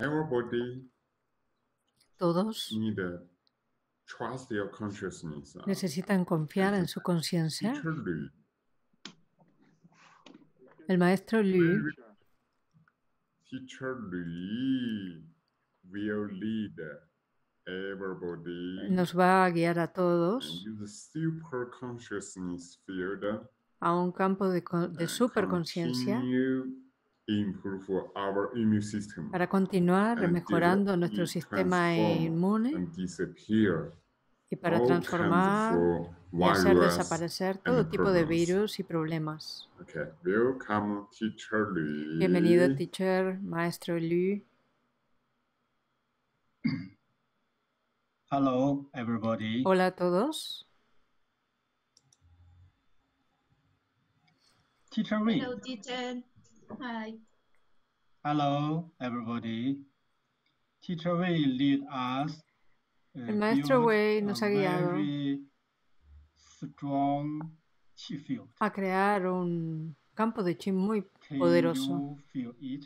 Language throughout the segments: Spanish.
Everybody Todos trust their consciousness. uh, necesitan confiar en su conciencia. El maestro Liu Teacher will lead everybody nos va a guiar a todos the super consciousness field a un campo de, de superconciencia continue improve our immune system para continuar and mejorando nuestro sistema inmune y para transformar y hacer desaparecer todo tipo de virus y problemas. Okay, welcome, teacher Lu. Bienvenido, teacher, maestro Liu. Hello, everybody. Hola a todos. Teacher Wei. Hello, teacher. Hi. Hello, everybody. Teacher Wei lead us. uh, El maestro Wei nos ha guiado. very strong chi field. A crear un campo de chi muy Can poderoso. you feel it?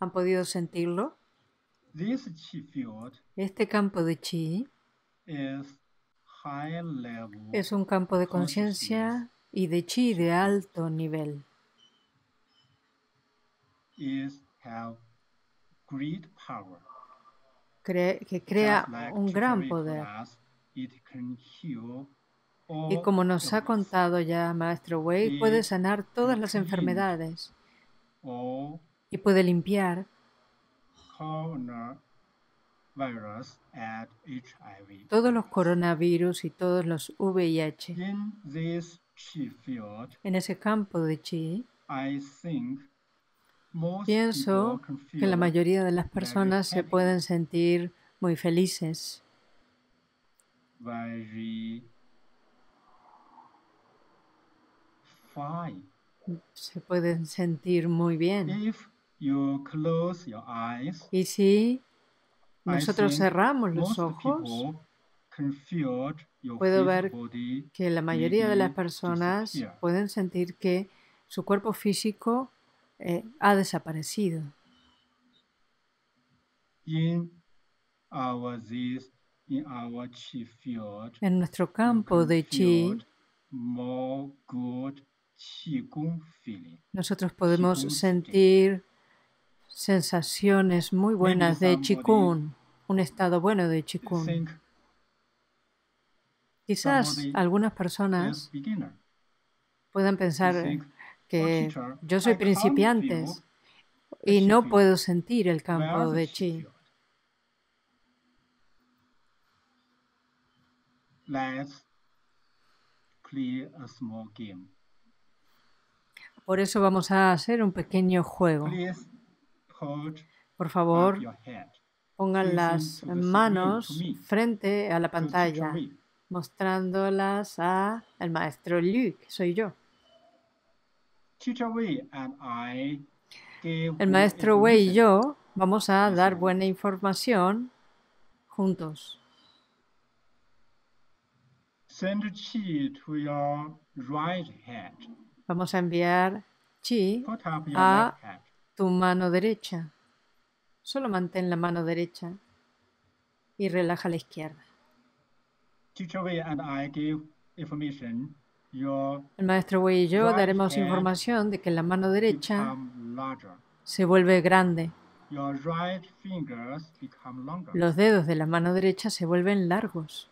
¿Han podido sentirlo? This chi field Este campo de chi is high level. es un campo de conciencia y de chi de alto nivel. Is have great power. Cre- que crea like un gran poder. us, it can heal Y como nos ha contado ya Maestro Wei, puede sanar todas las enfermedades y puede limpiar HIV. todos los coronavirus y todos los VIH. In this chi field, En ese campo de chi, I think pienso que la mayoría de las personas se pueden sentir muy felices, se pueden sentir muy bien. If you close your eyes, Y si nosotros cerramos los ojos, puedo ver que la mayoría de las personas pueden sentir que su cuerpo físico eh, ha desaparecido. in our this in our chi field. En nuestro campo de chi, more good nosotros podemos sentir sensaciones muy buenas de Qigong, un estado bueno de Qigong. Quizás algunas as personas puedan pensar think, "Oh, que teacher, yo soy principiante y no puedo sentir el campo de chi. Por eso vamos a hacer un pequeño juego. Por favor, pongan las manos frente a la pantalla, mostrándolas a el maestro Liu, que soy yo. Teacher Wei and I give El maestro Wei y yo vamos a dar buena información juntos. Send chi to your right hand. Vamos a enviar chi a tu mano derecha. Solo mantén la mano derecha y relaja la izquierda. Teacher Wei and I give information. El maestro Wei y yo daremos información de que la mano derecha se vuelve grande. Los dedos de la mano derecha se vuelven largos.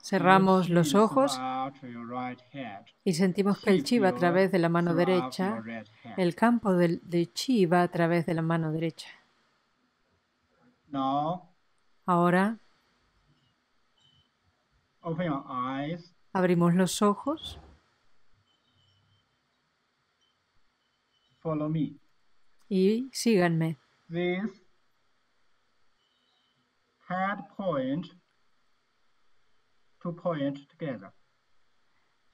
Cerramos los ojos y sentimos que el chi va a través de la mano derecha. El campo del- de chi va a través de la mano derecha. Ahora. Abrimos los ojos Follow me. y síganme. This head point to point together.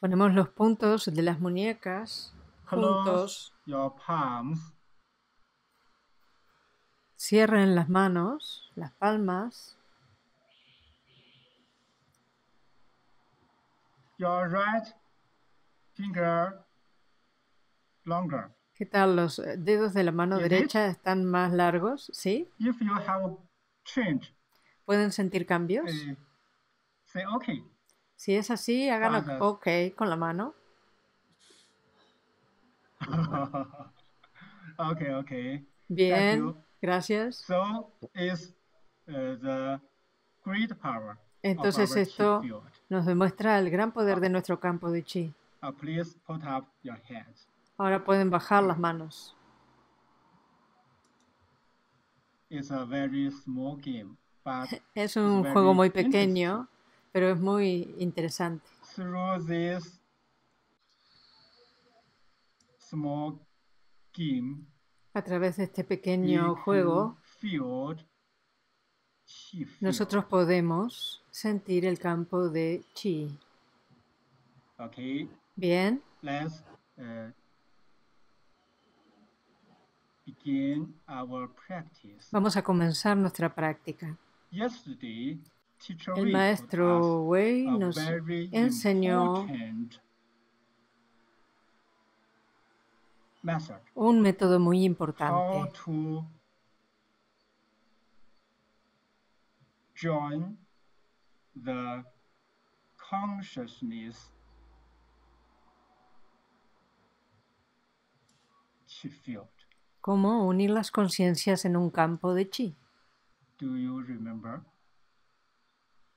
Ponemos los puntos de las muñecas Close juntos. your palms. Cierren las manos, las palmas. Your right finger longer. ¿Qué tal? ¿Los dedos de la mano Is it? derecha están más largos? ¿Sí? If you have change, ¿Pueden sentir cambios? uh, say okay. Si es así, hagan ok con la mano. okay, okay. Bien, gracias. So is uh, the great power Entonces esto nos demuestra el gran poder de nuestro campo de chi. Uh. Ahora pueden bajar las manos. Es un juego muy pequeño, pero es muy interesante. A través de este pequeño juego, can feel chi field. Nosotros podemos sentir el campo de chi. Okay, Bien, practice. vamos a comenzar nuestra práctica. El maestro Wei nos enseñó un método muy importante. Join the consciousness chi field. Cómo unir las conciencias en un campo de chi. Do you remember?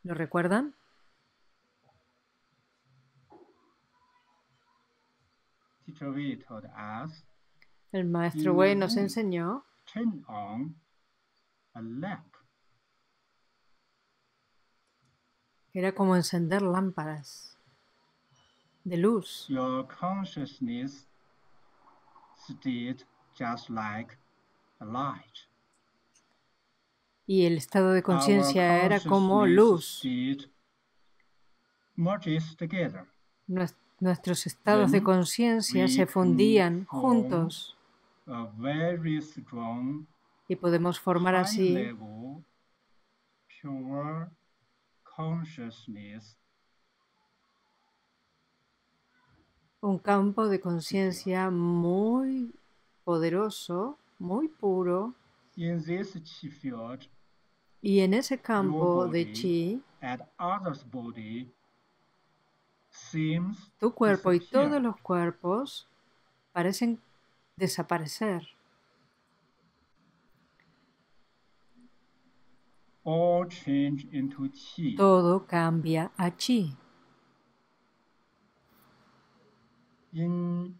¿Lo recuerdan? Teacher Wei told us El maestro Wei nos enseñó turn on a lamp. que era como encender lámparas de luz. Your consciousness state just like a light. Y el estado de conciencia era como luz. Nuestros estados de conciencia se fundían juntos y podemos formar así un campo de conciencia muy poderoso, muy puro, in this chi field y en ese campo de chi, body seems tu cuerpo y todos los cuerpos parecen desaparecer. All change into chi. Todo cambia a chi. In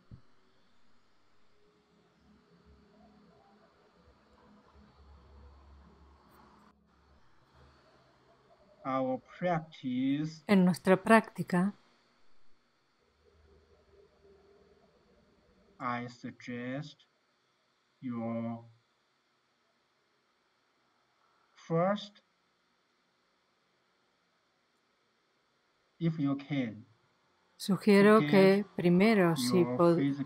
our practice, En nuestra práctica, I suggest you first, if you can, sugiero que primero, si,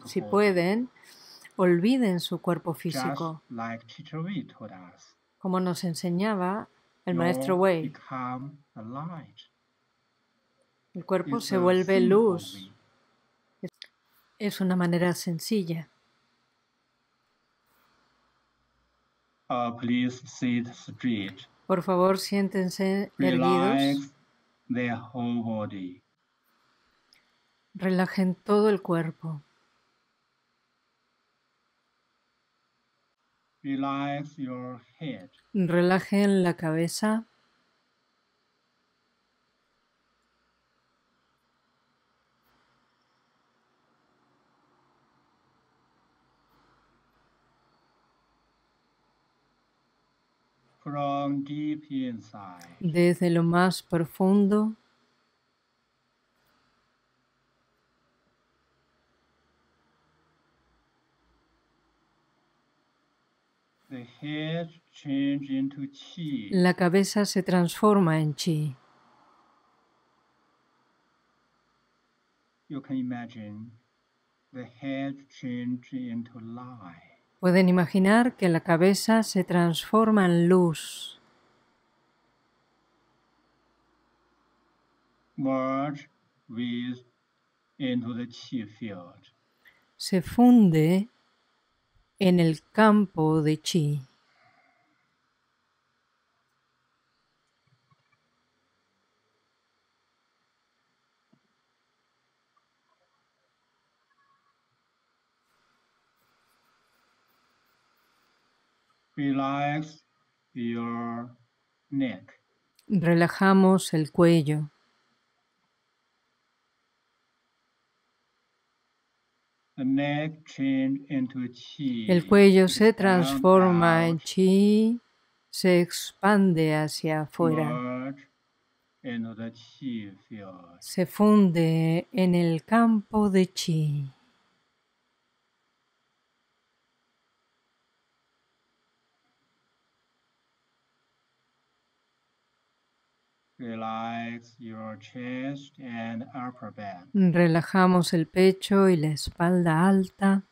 si pueden, olviden su cuerpo físico, like told us. como nos enseñaba el maestro Wei. El cuerpo It's se vuelve luz. Es una manera sencilla. Uh, please sit straight. Por favor, siéntense erguidos. Relax the whole body. Relajen todo el cuerpo. Relax your head. Relajen la cabeza. Desde lo más profundo, the head change into chi. la cabeza se transforma en chi. You can imagine the head change into light. Pueden imaginar que la cabeza se transforma en luz. Merge with into the chi field. Se funde en el campo de chi. Relax your neck. Relajamos el cuello. The neck into chi. El cuello se transforma en chi, se expande hacia afuera, se funde en el campo de chi. Relax your chest and upper back. Relajamos el pecho y la espalda alta.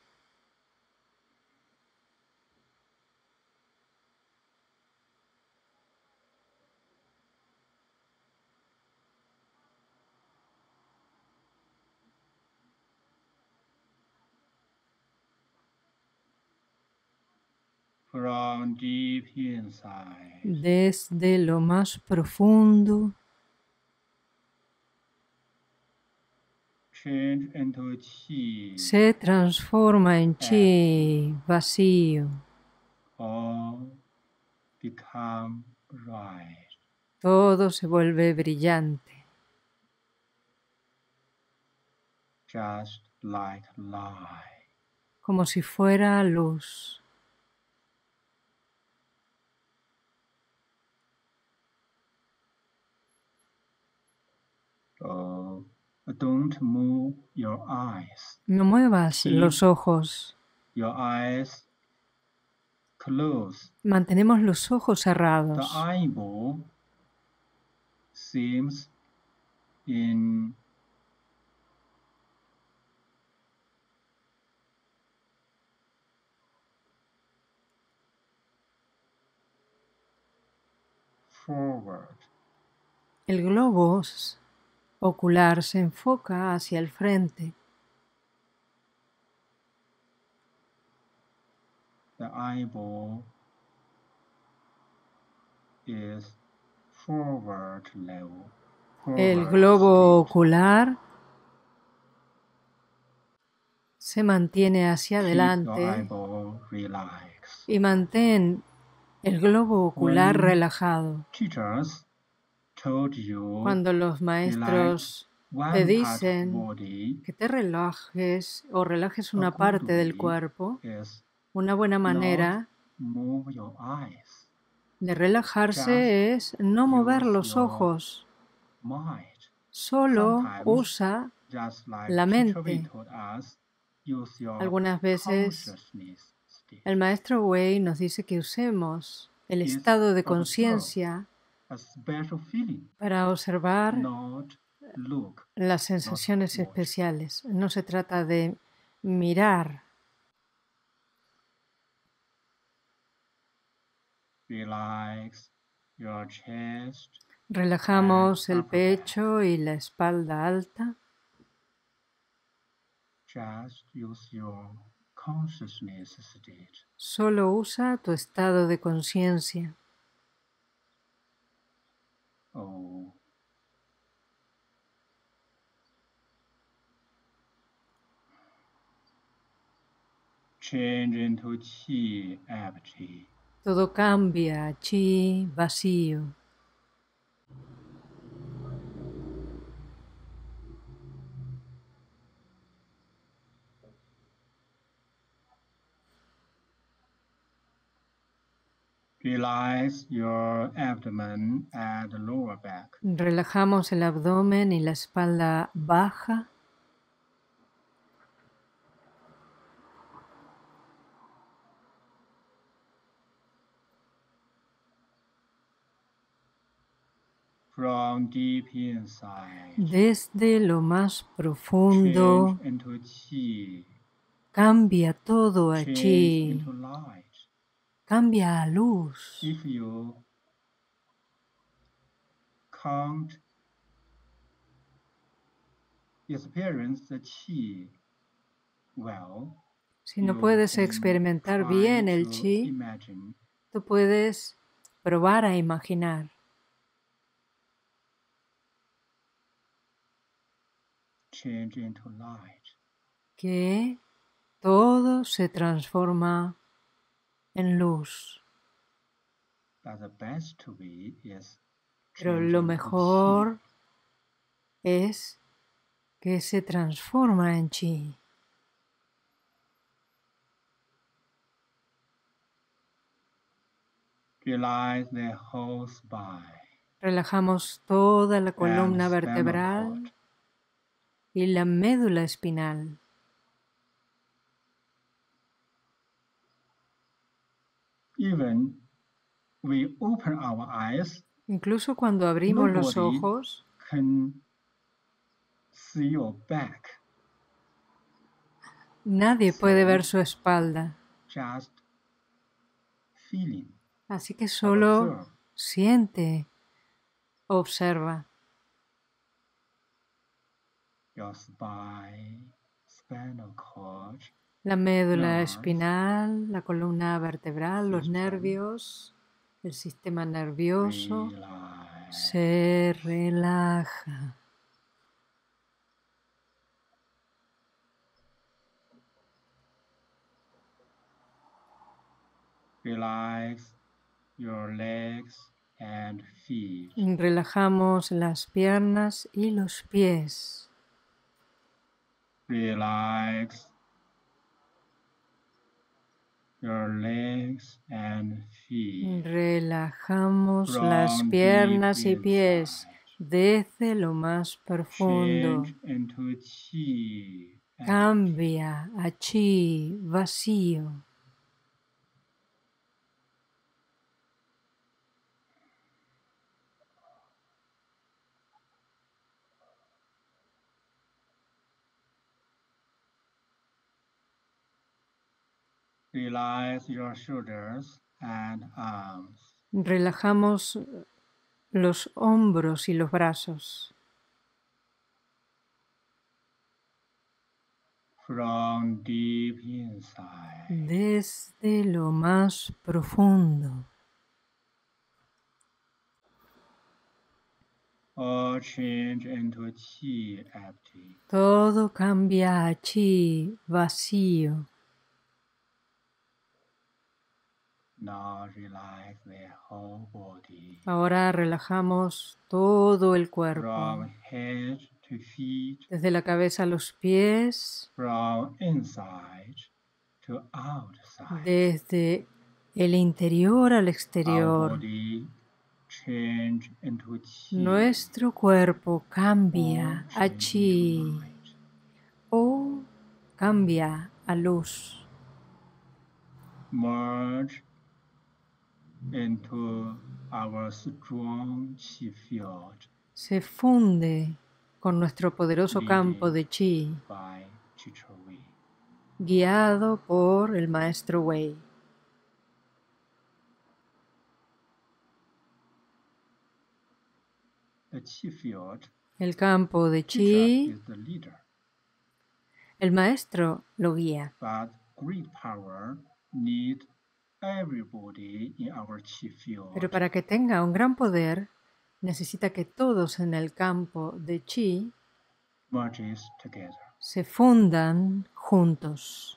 From deep inside, Desde lo más profundo change into chi se transforma en chi vacío. all become bright. Todo se vuelve brillante, just like light. como si fuera luz. So don't move your eyes. No muevas los ojos. Your eyes. Mantenemos los ojos The cerrados. eyeball seems in forward. El globo ocular se enfoca hacia el frente. The eyeball is forward level. El globo state. ocular se mantiene hacia adelante y mantén el globo ocular When- relajado. Teachers Cuando los maestros te dicen que te relajes o relajes una parte del cuerpo, una buena manera de relajarse es no mover los ojos, solo usa La mente. Algunas veces el maestro Wei nos dice que usemos el estado de conciencia para observar las sensaciones especiales. No se trata de mirar. Relax your chest, Relajamos el pecho y la espalda alta. Solo usa tu estado de conciencia. Oh. Change into chi empty. Todo cambia, chi vacío. Relajamos el abdomen y la espalda baja. From deep inside, Desde lo más profundo. Cambia todo a chi. Cambia a luz. If you can't experience the chi well, Si no puedes experimentar bien el chi, imagine tú puedes probar a imaginar change into light. que todo se transforma en luz. Pero lo mejor es que se transforma en chi. Relajamos toda la columna vertebral y la médula espinal. Even we open our eyes, Incluso cuando abrimos los ojos, can see your back. nadie puede So- ver su espalda. Just feeling. Así que solo observe. siente, observa. your spine, spinal cord, La médula espinal, la columna vertebral, los nervios, el sistema nervioso se relaja. Relax your legs and feet. Relajamos las piernas y los pies. Relax your legs and feet. Relajamos from las piernas y pies desde lo más profundo. Into chi. Cambia a chi vacío. Relax your shoulders and arms. Relajamos los hombros y los brazos. From deep inside. desde lo más profundo. All change into chi empty. Todo cambia a chi vacío. Now relax the whole body. Ahora relajamos todo el cuerpo, desde la cabeza a los pies, desde el interior al exterior. Nuestro cuerpo cambia a chi. o cambia a luz. Merge into our strong chi field. Se funde con nuestro poderoso campo de chi. guiado por el maestro Wei. The chi El campo de chi, is the leader, el maestro lo guía, but great power need everybody in our chi field. pero para que tenga un gran poder, necesita que todos en el campo de chi se fundan juntos.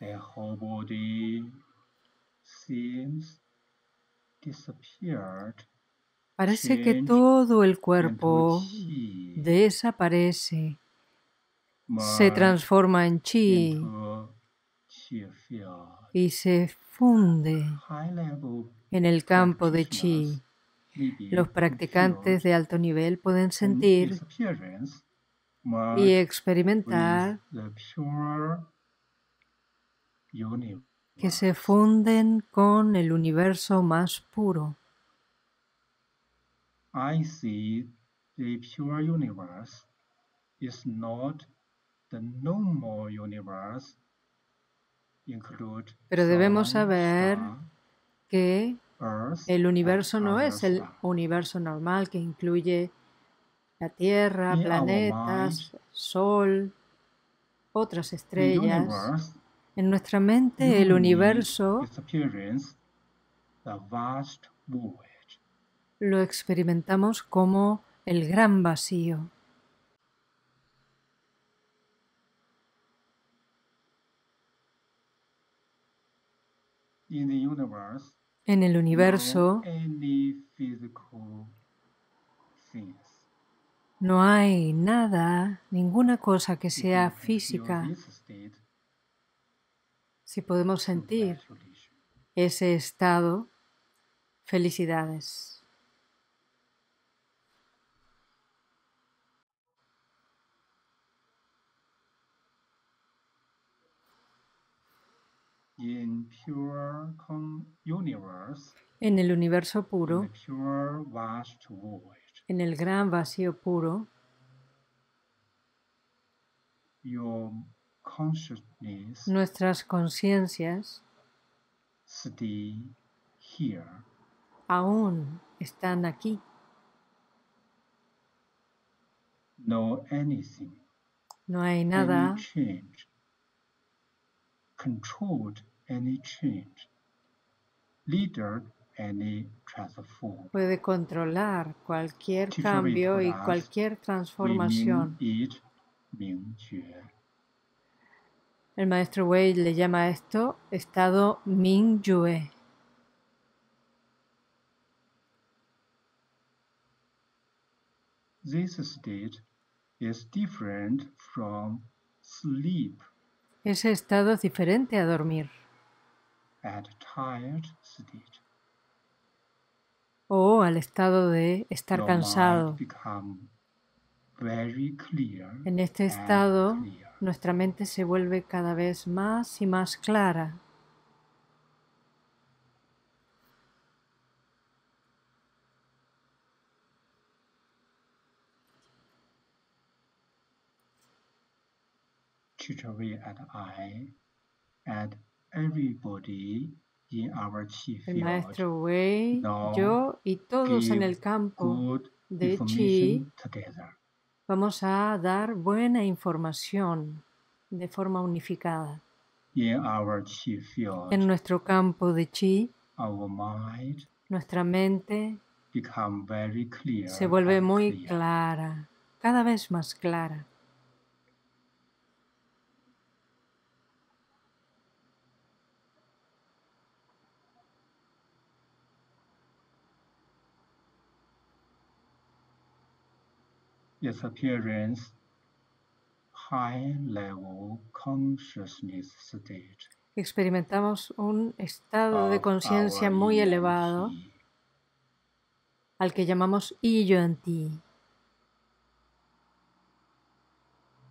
The whole body seems disappeared. Parece que todo el cuerpo desaparece, se transforma en chi y se funde en el campo de chi. Los can practicantes de alto nivel pueden sentir y experimentar que se funden con el universo más puro. I see the pure universe is not the normal universe. Include Pero debemos saber que El universo no es el universo normal que incluye la Tierra, planetas, Sol, otras estrellas. En nuestra mente el universo experience the vast void. Lo experimentamos como el gran vacío. In the universe, En el universo no hay nada, ninguna cosa que sea física. Si podemos sentir ese estado, felicidades. In pure con- universe, En el universo in puro, the pure vast void, en el gran vacío puro, your consciousness nuestras conciencias aún están aquí. No anything, No hay nada Puede controlar cualquier cambio y cualquier transformación. El maestro Wei le llama a esto estado Ming Yue. This state is different from sleep. Ese estado es diferente a dormir and tired state. o al estado de estar Your cansado. very clear En este estado, nuestra mente se vuelve cada vez más y más clara. Wei and I and everybody in our chi El maestro Wei, yo y todos en el campo de chi together. vamos a dar buena información de forma unificada. In our chi field, En nuestro campo de chi, nuestra mente become very clear. se vuelve muy clara, cada vez más clara. Its appearance high level consciousness state Experimentamos un estado de conciencia muy elevado al que llamamos y yo en ti.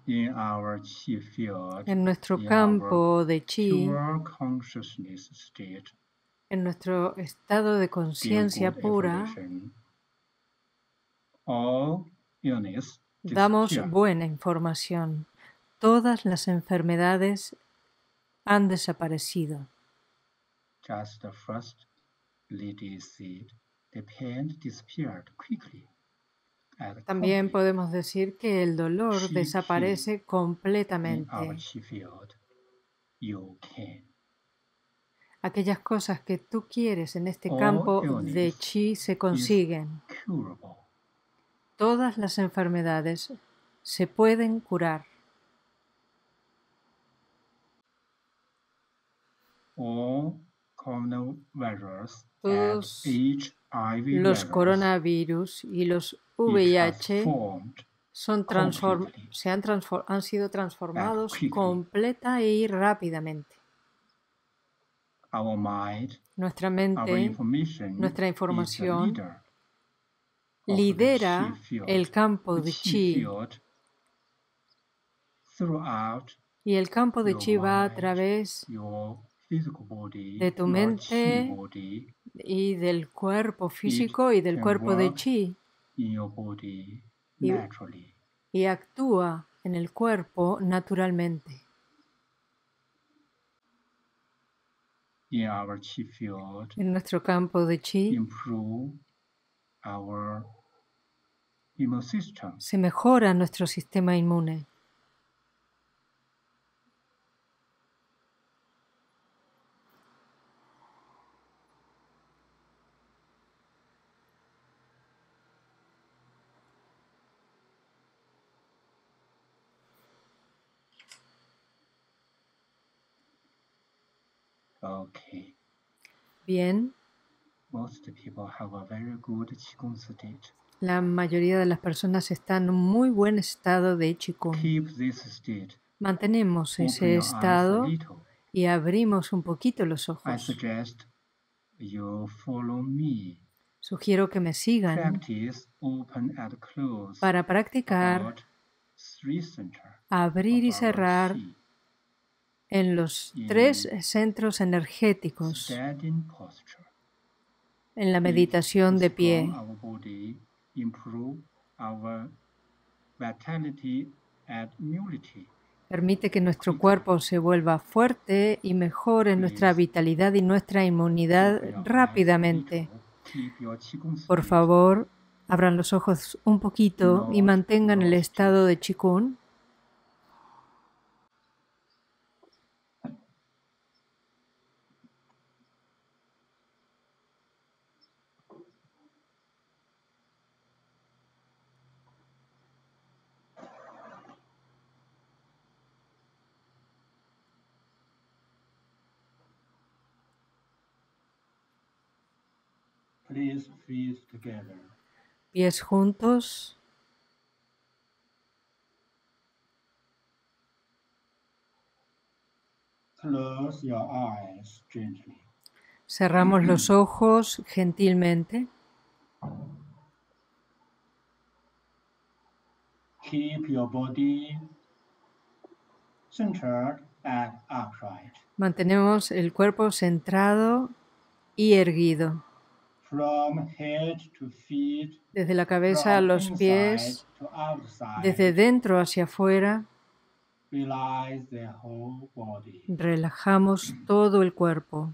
in our chi field En nuestro campo de chi, pure consciousness state en nuestro estado de conciencia pura, damos buena información. Todas las enfermedades han desaparecido. just the first lady said the pain disappeared quickly También podemos decir que el dolor desaparece completamente. our chi field you can Aquellas cosas que tú quieres en este All campo de chi se consiguen. curable Todas las enfermedades se pueden curar. all coronavirus Todos and HIV Los virus coronavirus y los VIH son se han, han sido transformados completa y rápidamente. our mind Nuestra mente nuestra información lidera el campo de chi y el campo de chi va a través de tu mente y del cuerpo físico y del cuerpo de chi Y- naturally. y actúa en el cuerpo naturalmente. in our chi field, En nuestro campo de chi improve our immune system. Se mejora nuestro sistema inmune. Okay. Bien, Most people have a very good qigong state. La mayoría de las personas están en un muy buen estado de Qigong. Mantenemos ese estado y abrimos un poquito los I ojos. suggest you follow me. Sugiero que me sigan para practicar abrir y cerrar en los tres centros energéticos en la It meditación de pie. Strong our body, improve our vitality and immunity. Permite que nuestro cuerpo se vuelva fuerte y mejore nuestra vitalidad y nuestra inmunidad rápidamente. Por favor, abran los ojos un poquito y mantengan el estado de Qigong. Pies juntos. Close your eyes gently. Cerramos los ojos gentilmente. Keep your body centered and upright. Mantenemos el cuerpo centrado y erguido. From head to feet, Desde la cabeza a from los pies, to outside, desde dentro hacia afuera, realize the whole body. relajamos todo el cuerpo.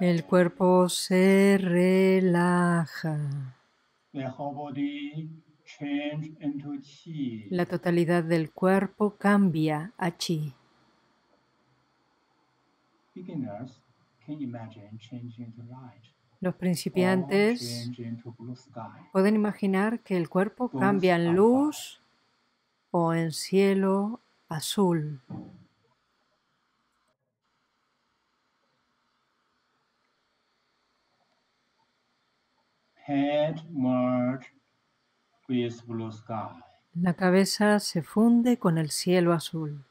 El cuerpo se relaja. La totalidad del cuerpo cambia a chi. Beginners can imagine changing into light. Los principiantes pueden imaginar que el cuerpo cambia en luz o en cielo azul. Head merge. La cabeza se funde con el cielo azul.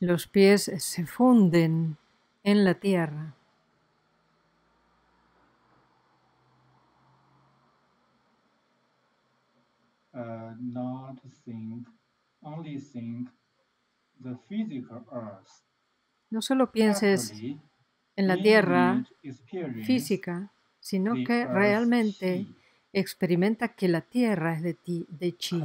Los pies se funden en la tierra. Uh, not think, only think the physical earth. No solo pienses Actually, en la in tierra física, sino the que realmente experimenta que la tierra es de ti, de chi.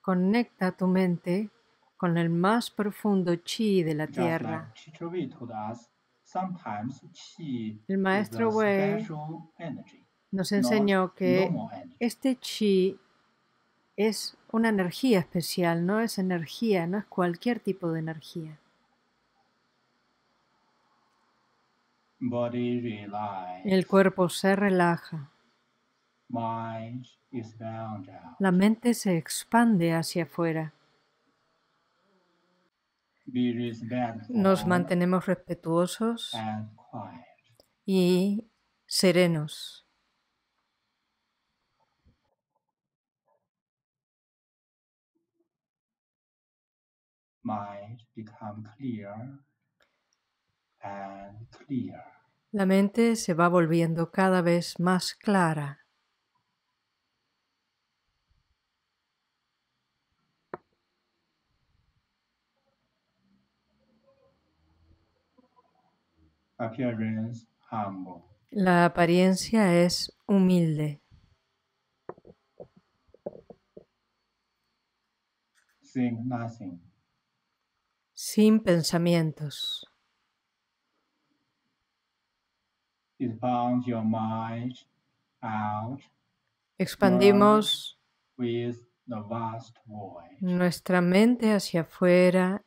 Conecta tu mente con el más profundo chi de la tierra. El maestro Wei Nos enseñó que este chi es una energía especial, no es energía, no es cualquier tipo de energía. El cuerpo se relaja, la mente se expande hacia afuera. Nos mantenemos respetuosos y serenos. mind clear and clear. La mente se va volviendo cada vez más clara. La apariencia es humilde sin pensamientos. Expand your mind out Expandimos with the vast void. nuestra mente hacia afuera,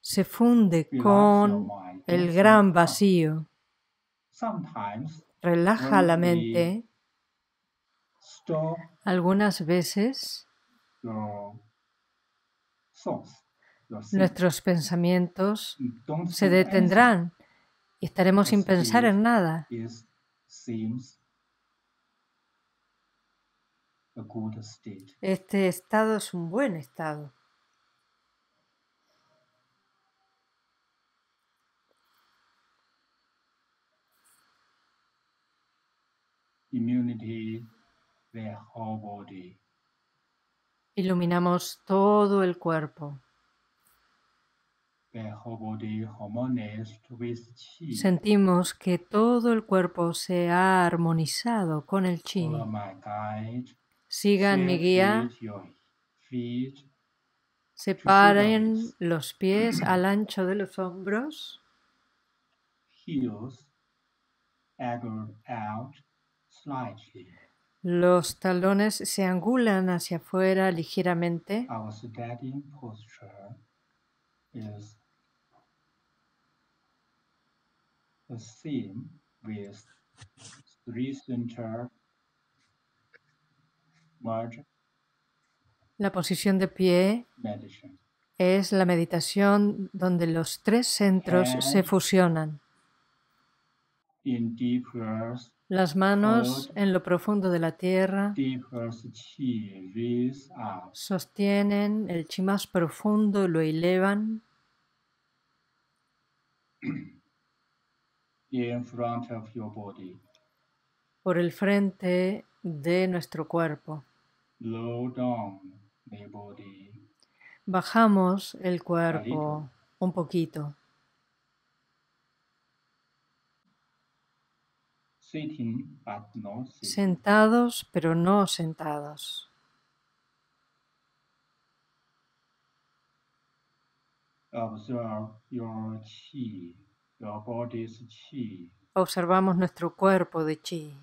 se funde con el gran vacío. Relaja la mente. Algunas veces nuestros pensamientos se detendrán y estaremos sin pensar en nada. Este estado es un buen estado. Iluminamos todo el cuerpo. The whole body harmonized with chi. Sentimos que todo el cuerpo se ha armonizado con el chi. Sigan mi guía, separen los pies al ancho de los hombros, los talones se angulan hacia afuera ligeramente. Our standing posture is the same with three center merge La posición de pie meditation. es la meditación donde los tres centros se fusionan. In deep earth, Las manos en lo profundo de la tierra deep earth chi raise up. sostienen el chi más profundo, lo elevan in front of your body. por el frente de nuestro cuerpo. Low down the body. Bajamos el cuerpo un poquito, Sitting but not sitting. sentados pero no sentados. Observe your chi. Observamos nuestro cuerpo de chi.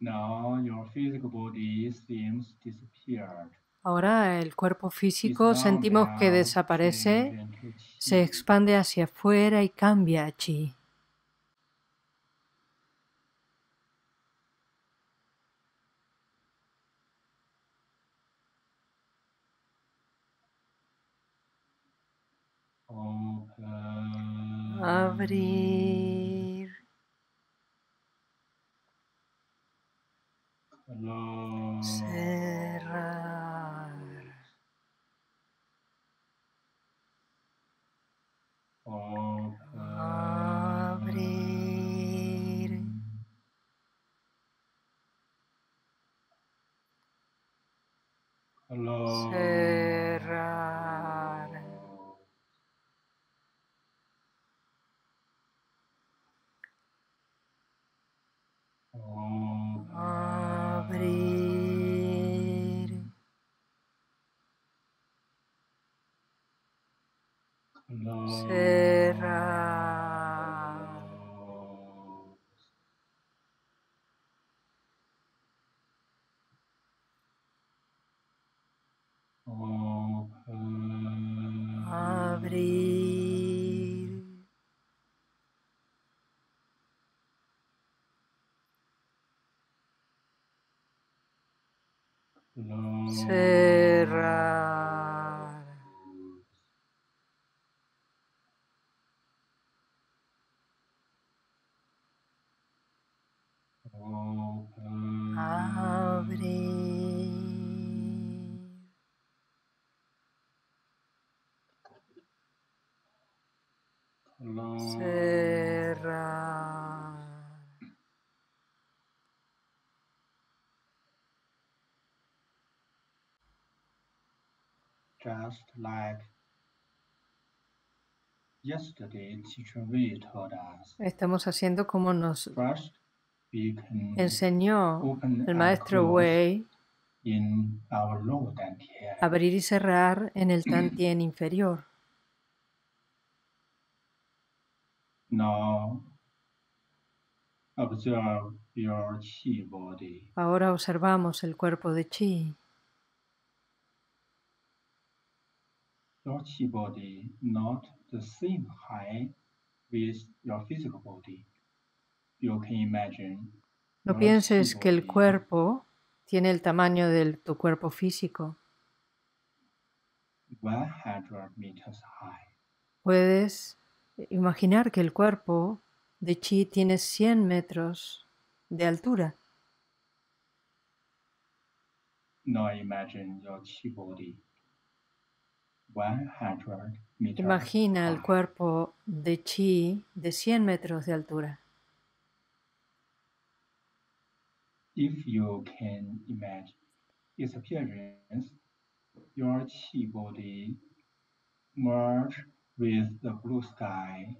Now your physical body seems disappeared. Ahora el cuerpo físico sentimos que down, desaparece, se expande hacia afuera y cambia a chi. Abrir. Just like yesterday teacher Wei told us. Estamos haciendo como nos First, we can enseñó open el maestro Wei in our lower dantian. abrir y cerrar en el tantien inferior. Now, observe your chi body. Ahora observamos el cuerpo de chi. Your chi body not the same height with your physical body. You can imagine. No pienses que el cuerpo tiene el tamaño de tu cuerpo físico. 100 meters high. Puedes imaginar que el cuerpo de chi tiene 100 metros de altura. Now imagine your chi body 100 meters Imagina el high. cuerpo de chi de 100 metros de altura. If you can imagine its appearance, your chi body merge with the blue sky,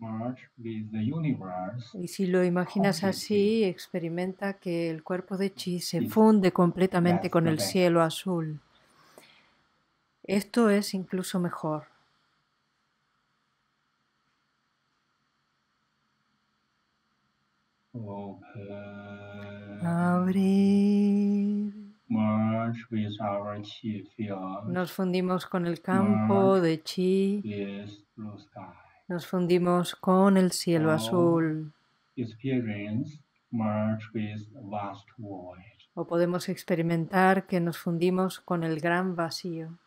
merge with the universe, Y si lo imaginas así, experimenta que el cuerpo de chi se funde completamente con el cielo azul. Esto es incluso mejor. Abrir. merge with our chi field, Nos fundimos con el campo de chi, nos fundimos con el cielo azul. Experience merge with vast void. O podemos experimentar que nos fundimos con el gran vacío.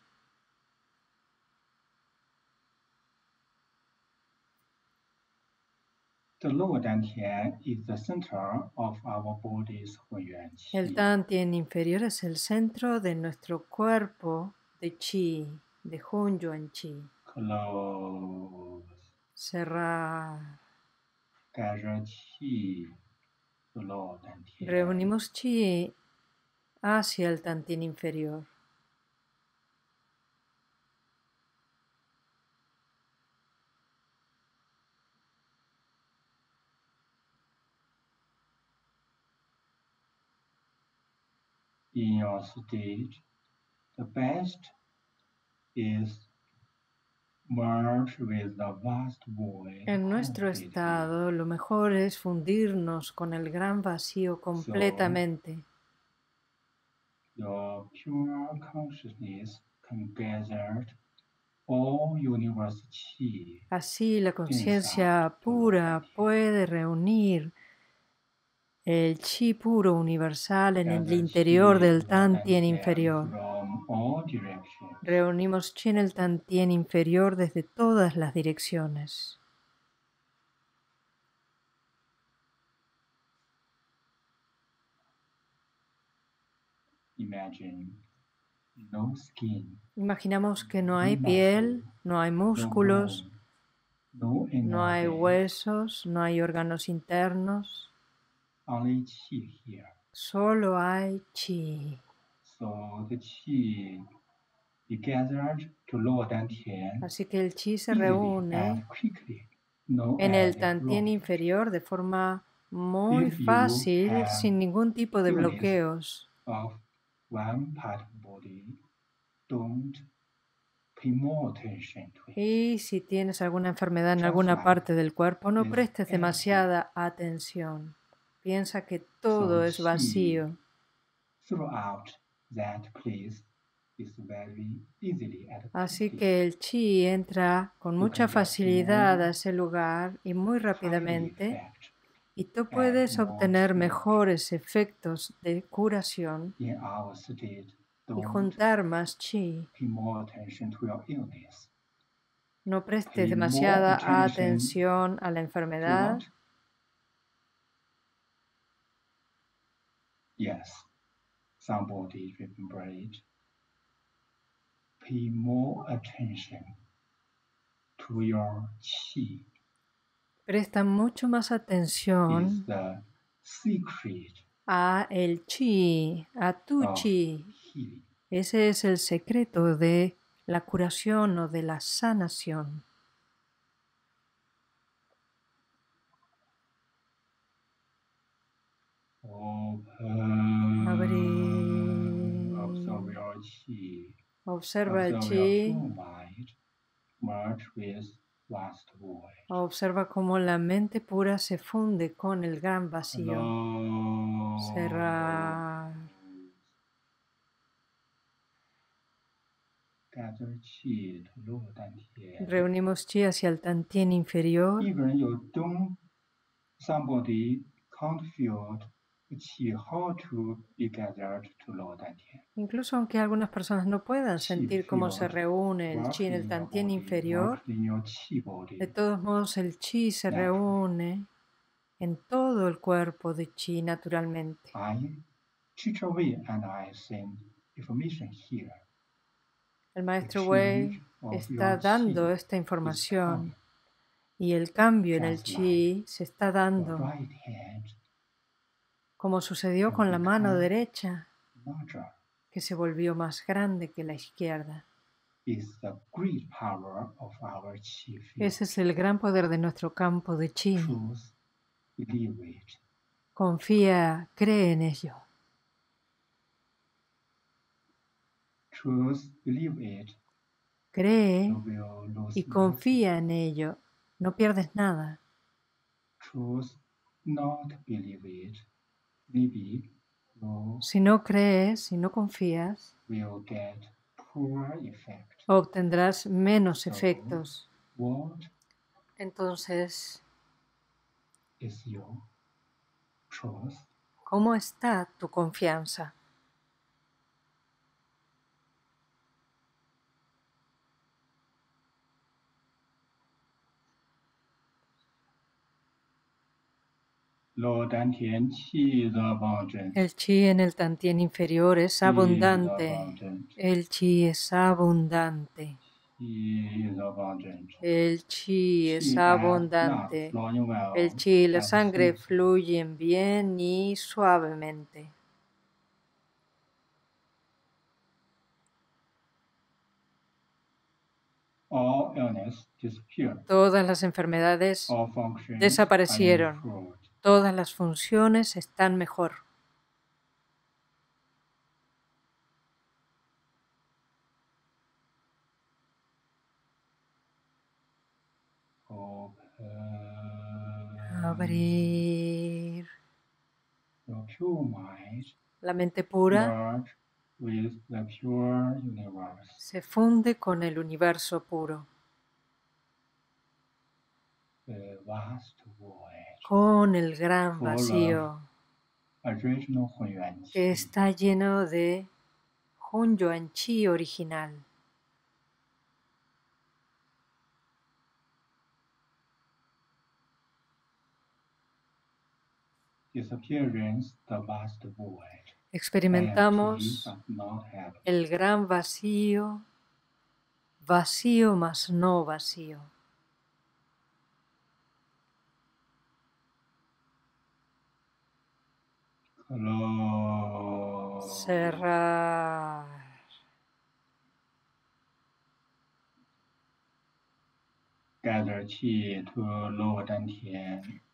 The lower dantian is the center of our body's El dantian inferior es el centro de nuestro cuerpo de qi, de Hunyuan qi. Close. Cerrar. Reunimos qi hacia el dantian inferior. In your stage, the best is merge with the vast void. En nuestro estado, lo mejor es fundirnos con el gran vacío completamente. Your pure consciousness can gather all universe Así la conciencia pura puede reunir el chi puro universal en el interior del from Tantien inferior. Reunimos chi en el Tantien inferior desde todas las direcciones. Imaginamos que no hay piel, no hay músculos, no, hay huesos, no hay órganos internos, only chi here. solo hay chi. So the is gathered to lower dantian Así que el chi se reúne quickly. No en el block. inferior de forma muy fácil, sin ningún tipo de bloqueos. of one part body, don't. Y si tienes alguna enfermedad en alguna parte del cuerpo, no prestes demasiada atención. Piensa que todo So es vacío. Throughout that place is very easily Así que el chi entra con mucha facilidad a ese lugar y muy rápidamente y tú puedes obtener mejores efectos de curación y juntar más chi. No prestes demasiada atención a la enfermedad. Yes, somebody remember it. Pay more attention to your chi. Presta mucho más atención the secret a el chi, a tu chi. Ese es el secreto de la curación o de la sanación. Chi. Observa el chi. Observa cómo la mente pura se funde con el gran vacío. Cerrar. Reunimos chi hacia el tantien inferior. Incluso aunque algunas personas no puedan sentir cómo se reúne el chi en el tantien inferior, de todos modos el chi se reúne en todo el cuerpo de chi naturalmente. El maestro Wei está dando esta información y el cambio en el chi se está dando como sucedió con la mano derecha que se volvió más grande que la izquierda. Ese es el gran poder de nuestro campo de chi. Confía, cree en ello. Cree y confía en ello. No pierdes nada. Si no crees, si no confías, obtendrás menos efectos. Entonces? ¿cómo está tu confianza? Lo dan tian qi de wang zhen. El chi en el tantien inferior es abundante. El chi es abundante. El chi es abundante. El chi y la sangre fluyen bien y suavemente. Todas las enfermedades, Desaparecieron. Todas las funciones están mejor. Abrir. La mente pura se funde con el universo puro. Con el gran vacío que está lleno de Hunyuan Chi original. Experimentamos el gran vacío, vacío más no vacío. Close. Cerrar.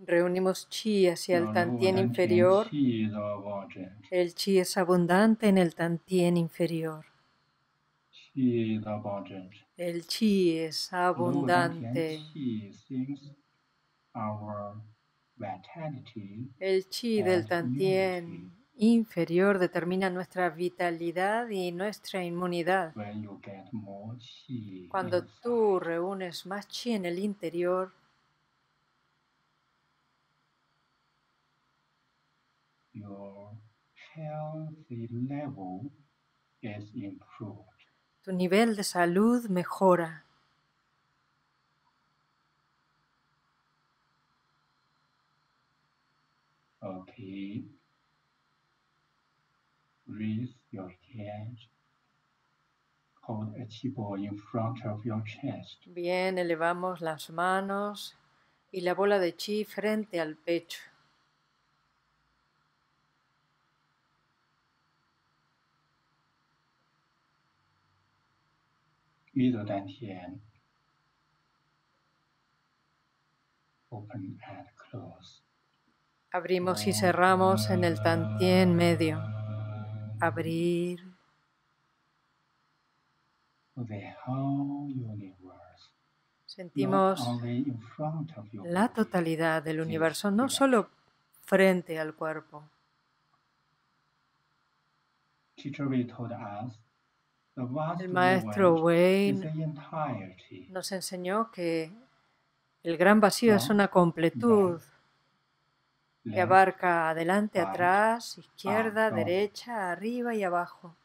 Reunimos chi hacia el tantien inferior. El chi es abundante en el tantien inferior. El chi es abundante. El chi del and tantien inferior determina nuestra vitalidad y nuestra inmunidad. Cuando tú reúnes más chi en el interior, your healthy level is improved. tu nivel de salud mejora. Okay. Raise your hand. Hold a chi ball in front of your chest. Bien, elevamos las manos y la bola de chi frente al pecho. Open and close. Abrimos y cerramos en el tantien medio. Abrir. Sentimos la totalidad del universo, no solo frente al cuerpo. El maestro Wayne nos enseñó que el gran vacío es una completud que abarca adelante, atrás, izquierda, derecha, arriba y abajo.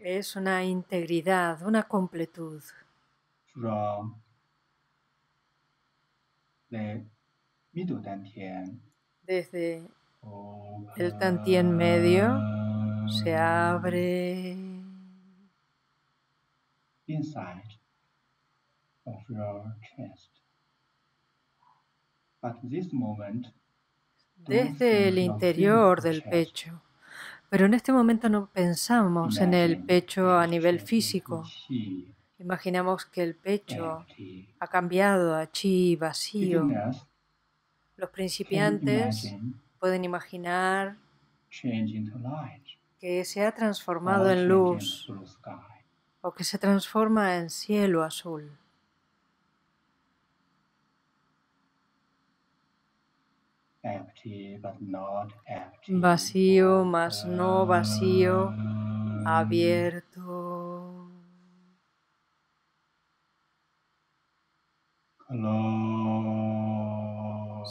Es una integridad, una completud. Desde el tantien medio se abre inside of your chest. Desde el interior del pecho. Pero en este momento no pensamos en el pecho a nivel físico. Imaginamos que el pecho ha cambiado a chi vacío. Los principiantes pueden imaginar que se ha or transformado en luz o que se transforma en cielo azul. Empty but not empty. Vacío más no vacío, abierto.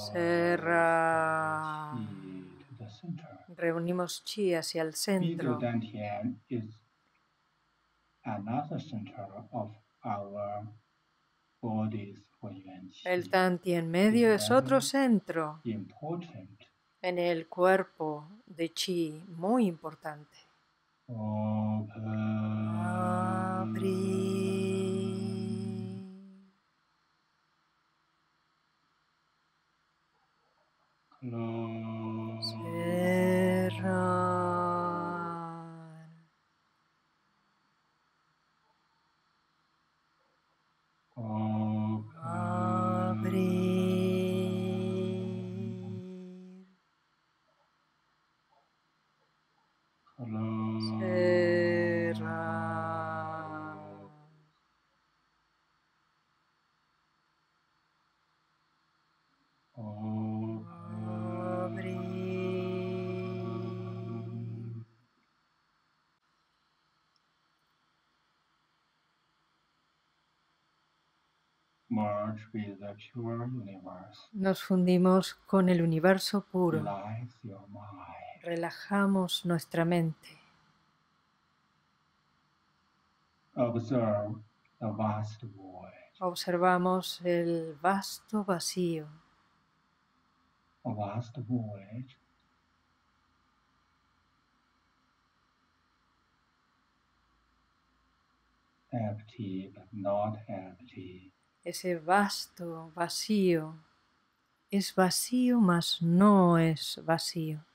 Center. Reunimos chi hacia el centro. dantian El tantien medio es otro centro. en el cuerpo de chi, muy importante. Nos fundimos con el universo puro. Relajamos nuestra mente. Observe the vast void. Observamos el vasto vacío. A vast void. Empty but not empty. Ese vasto vacío es vacío, mas no es vacío.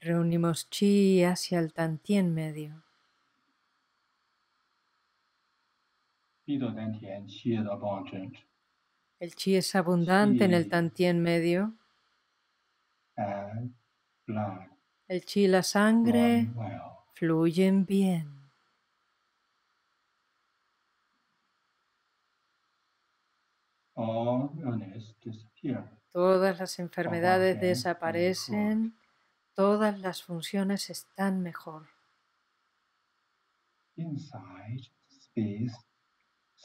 Reunimos chi hacia el tantien medio. El chi es abundante en el tantien medio. blood El chi y la sangre fluyen bien. Todas las enfermedades desaparecen. Todas las funciones están mejor.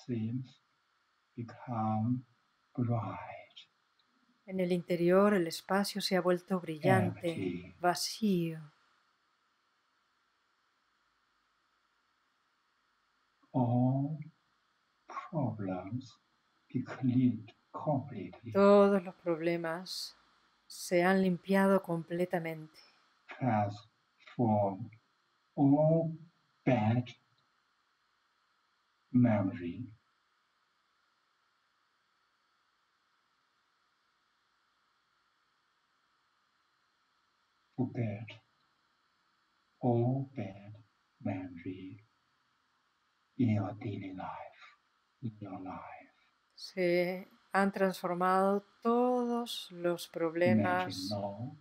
Inside space seems become bright. En el interior el espacio se ha vuelto brillante, Empty. vacío. All problems completely. Todos los problemas se han limpiado completamente. Transform all bad memory. Forget all bad memory in your daily life, in your life. Se han transformado todos los problemas now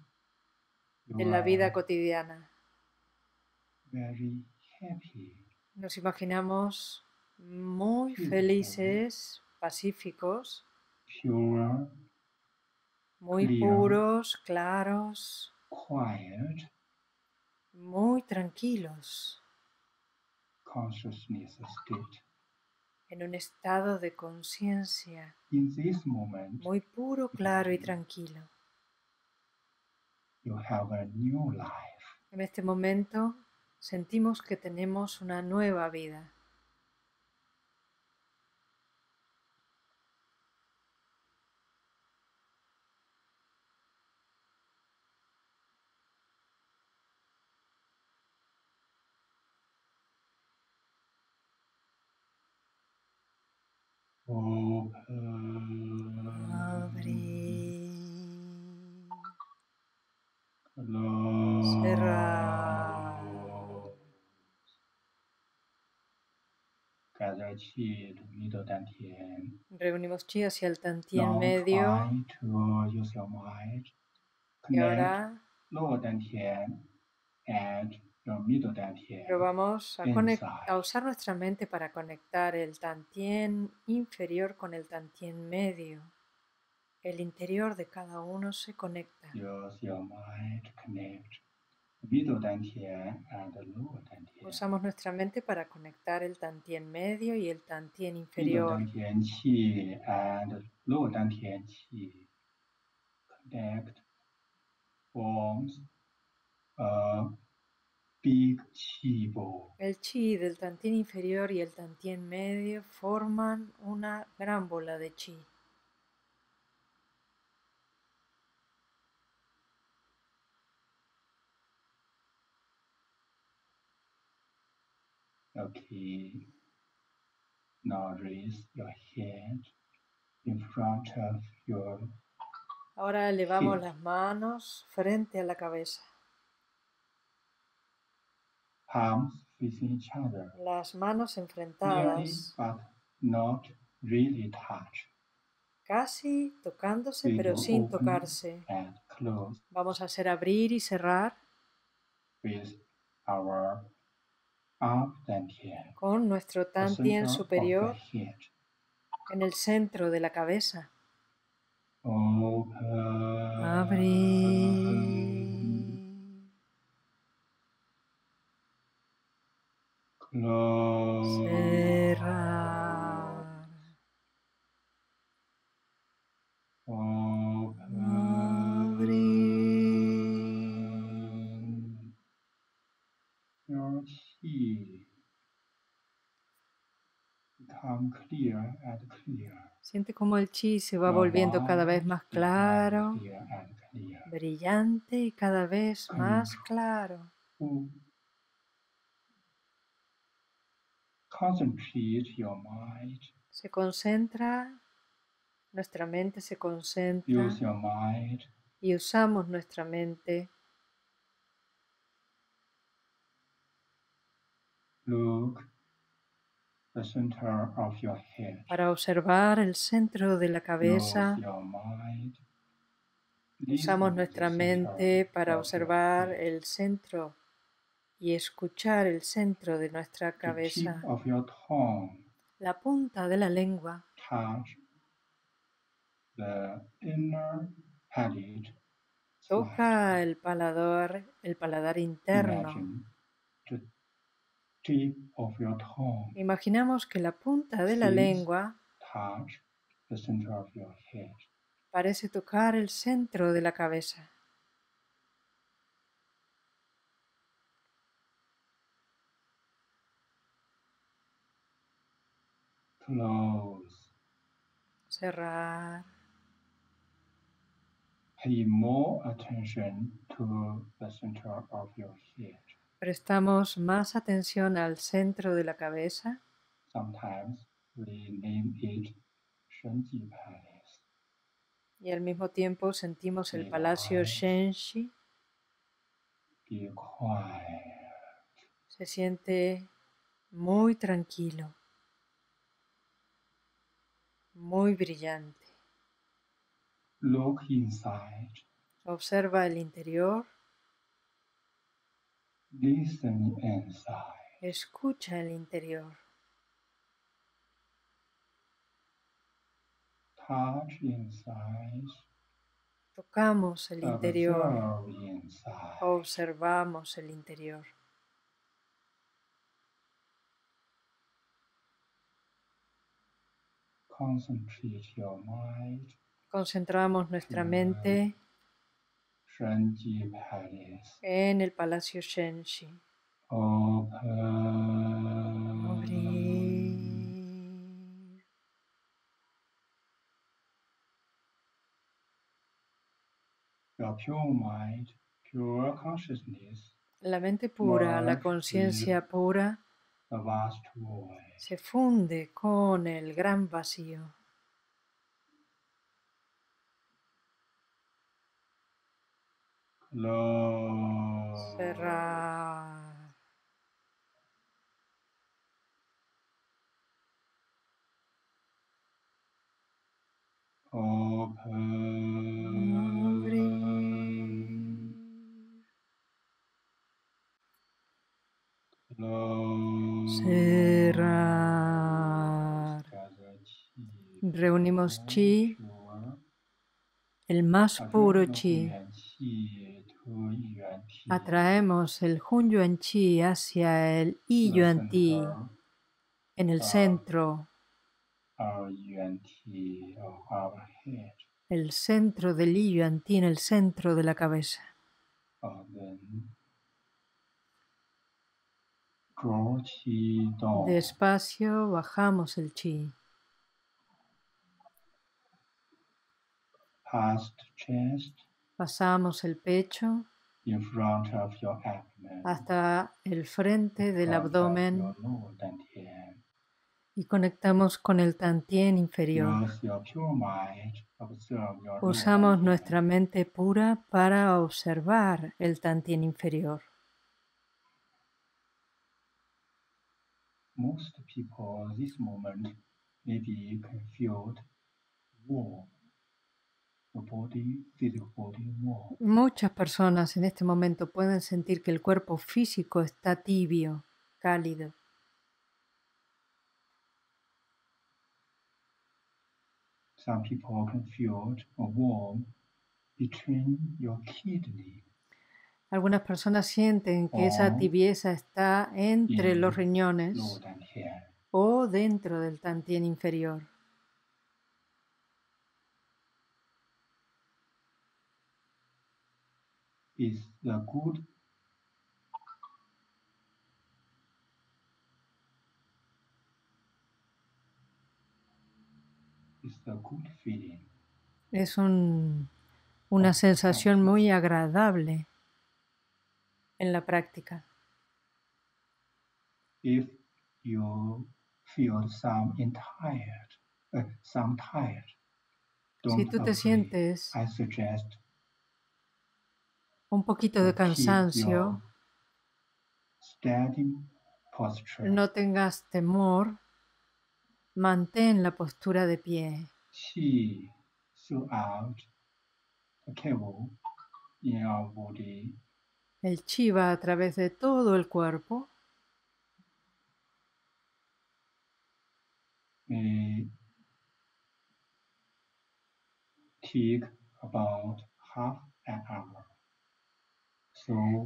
en la vida cotidiana. very happy, Nos imaginamos muy felices, pacíficos, muy puros, claros, muy tranquilos, en un estado de conciencia. In this moment, muy puro, claro y tranquilo. you have a new life. En este momento sentimos que tenemos una nueva vida. Reunimos chi hacia el tantien medio y ahora probamos a, a usar nuestra mente para conectar el tantien inferior con el tantien medio. El interior de cada uno se conecta. Use your mind to connect Usamos nuestra mente para conectar el tantien medio y el tantien inferior. El chi del tantien inferior y el tantien medio forman una gran bola de chi. Okay. Now raise your hand in front of your Ahora elevamos Sí. las manos frente a la cabeza. palms facing each other. Las manos Nearly, enfrentadas, but not really touch. casi tocándose We pero sin tocarse. And close Vamos a hacer abrir y cerrar with our. Con nuestro tantien superior en el centro de la cabeza. Abrir. Cerrar. Clear and clear. Siente como el chi se va volviendo cada vez más claro, brillante y cada vez más claro. Se concentra, nuestra mente se concentra y usamos nuestra mente Look the center of your head. Para observar el centro de la cabeza. Usamos nuestra mente para observar el centro y escuchar el centro de nuestra cabeza. of your tongue La punta de la lengua toca el paladar, el paladar interno. Imagine the tip of your tongue Imaginamos que la punta de la lengua touch the center of your head. parece tocar el centro de la cabeza. Close. Cerrar. Pay more attention to the center of your head. Prestamos más atención al centro de la cabeza. Sometimes we name it Shenji Palace. Y al mismo tiempo sentimos el palacio. Be quiet. Se siente muy tranquilo, muy brillante. Look inside. Observa el interior, Listen inside. escucha el interior, Touch inside. tocamos el interior, Observe inside. observamos el interior. Concentrate your mind. Concentramos nuestra mente Shenji Palace. en el palacio Shenshi. Open. Abrir. Your pure mind, pure consciousness, La mente pura, la conciencia pura, se funde con el gran vacío. Close. Cerrar. Open. Cerrar. Reunimos chi, el más puro chi. Atraemos el Hun Yuan Chi hacia el I The Yuan Ti en el Ah. centro, head. el centro del I Yuan Ti en el centro de la cabeza. Despacio bajamos el chi, past chest pasamos el pecho hasta el frente del abdomen y conectamos con el Tantien inferior. Usamos nuestra mente pura para observar el Tantien inferior. Most people this moment may be confused warm. Muchas personas en este momento pueden sentir que el cuerpo físico está tibio, cálido. Some people confused warm between your kidney Algunas personas sienten que esa tibieza está entre los riñones o dentro del Tantien inferior. Is the good is the good feeling Es un- una sensación muy agradable en la práctica. if you feel some tired uh, some tired Si tú te agree. sientes I suggest un poquito de cansancio, no tengas temor, mantén la postura de pie. El chi va a través de todo el cuerpo take about half an hour.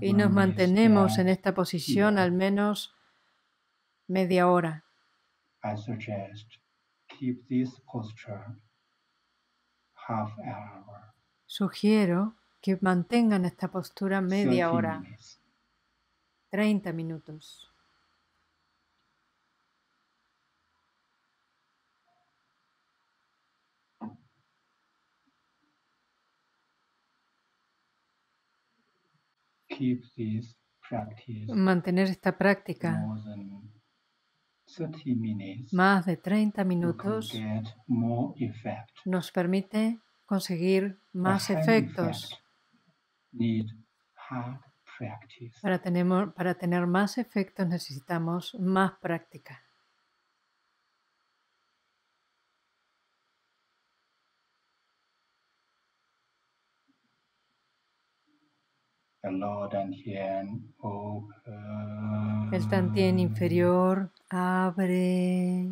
Y nos mantenemos en esta posición al menos media hora. I suggest keep this posture half an hour. Sugiero que mantengan esta postura media 30 hora, minutes. 30 minutos. Mantener esta práctica more than 30 minutes, más de 30 you can minutos get more effect. nos permite conseguir más efectos. effect need hard practice. Para tener, para tener más efectos necesitamos más práctica. The Lord and Tian open. El tantien inferior abre.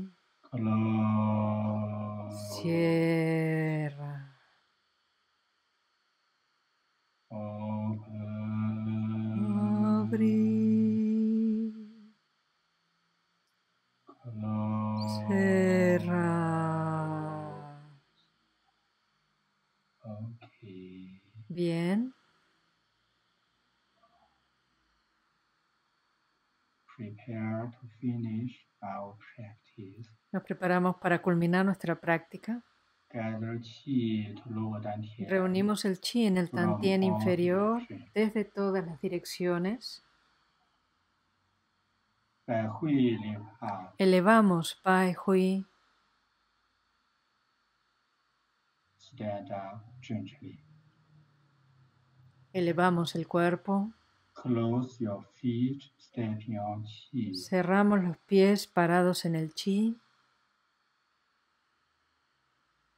Nos preparamos para culminar nuestra práctica. Reunimos el chi en el tantien inferior desde todas las direcciones. Elevamos Pai Hui Elevamos el cuerpo. Close your feet, stepping on qi. cerramos los pies parados en el chi,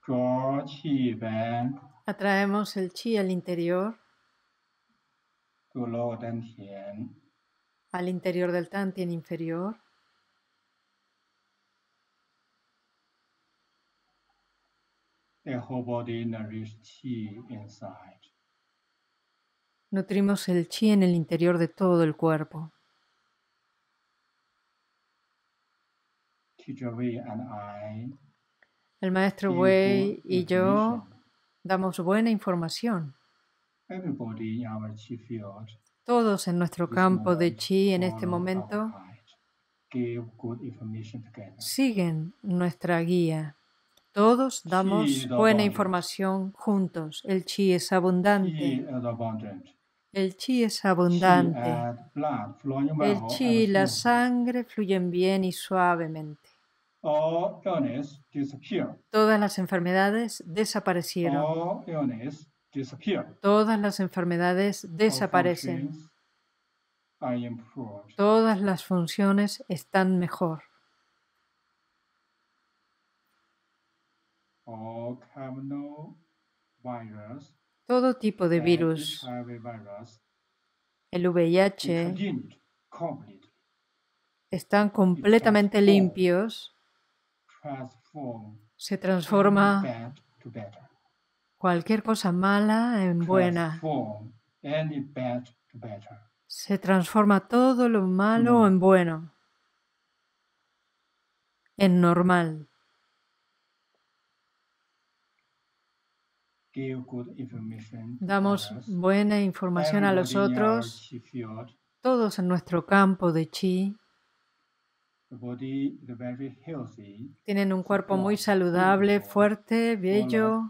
Draw qi back atraemos el chi al interior, to lower dantian. al interior del tantien inferior. The whole body nourish qi inside. Nutrimos el chi en el interior de todo el cuerpo. El maestro Wei y yo damos buena información. Everybody in our chi field Todos en nuestro campo de chi en este momento siguen nuestra guía. Todos damos buena información juntos. El chi es abundante. El chi es abundante. flowing El chi y la sangre fluyen bien y suavemente. Todas las enfermedades desaparecieron. Todas las enfermedades desaparecen. Todas las funciones están mejor. All virus, Todo tipo de and virus, el VIH, están completamente limpios. Se transforma cualquier cosa mala en buena. Se transforma todo lo malo en bueno. En normal. Give good information. to Damos buena información a los otros. Todos en nuestro campo de chi. Tienen un cuerpo muy saludable, fuerte, bello,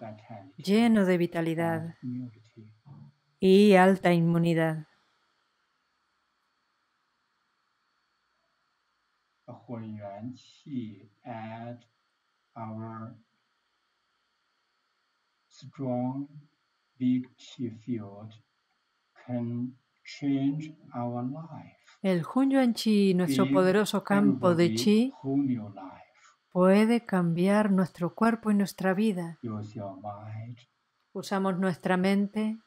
lleno de vitalidad y alta inmunidad strong big field can change our life. El Hunyuan Chi, nuestro poderoso campo de Chi, puede cambiar nuestro cuerpo y nuestra vida. Usamos nuestra mente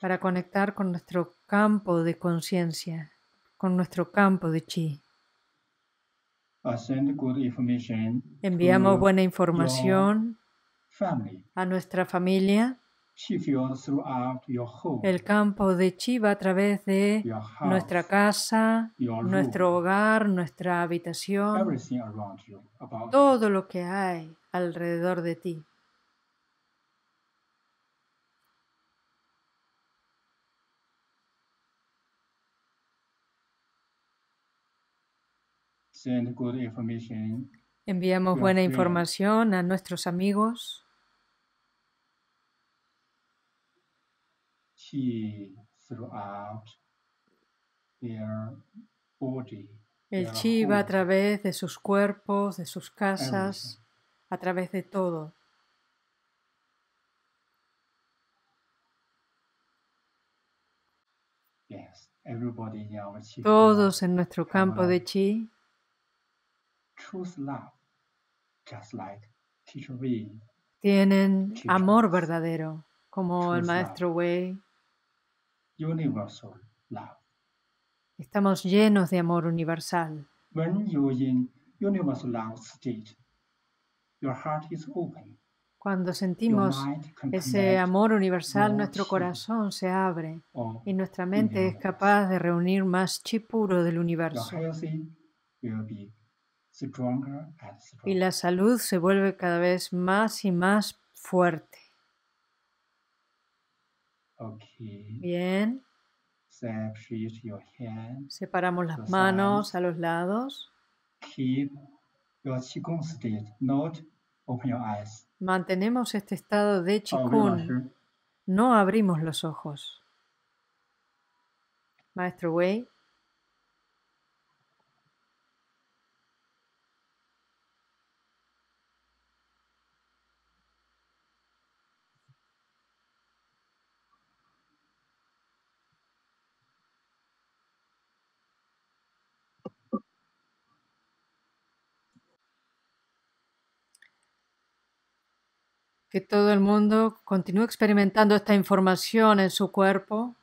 para conectar con nuestro campo de conciencia, con nuestro campo de Chi. Enviamos to buena información a nuestra familia. El campo de chi va a través de nuestra casa, nuestro hogar, nuestra habitación, todo lo que hay alrededor de ti. Send good information Enviamos buena información a nuestros amigos. their body, El chi va a través de sus cuerpos, de sus casas, everything. a través de todo. Yes, everybody in our chi field Todos en nuestro campo de chi love, just like Teacher Wei. tienen Chi amor verdadero, como el maestro Wei. universal love. Estamos llenos de amor universal. When you're in universal love state, your heart is open. Cuando sentimos ese amor universal, nuestro corazón se abre y nuestra mente es capaz de reunir más chi puro del universo. will be y la salud se vuelve cada vez más y más fuerte. Bien. Separamos las manos a los lados. Mantenemos este estado de Qigong. No abrimos los ojos. Maestro Wei. Que todo el mundo continúe experimentando esta información en su cuerpo.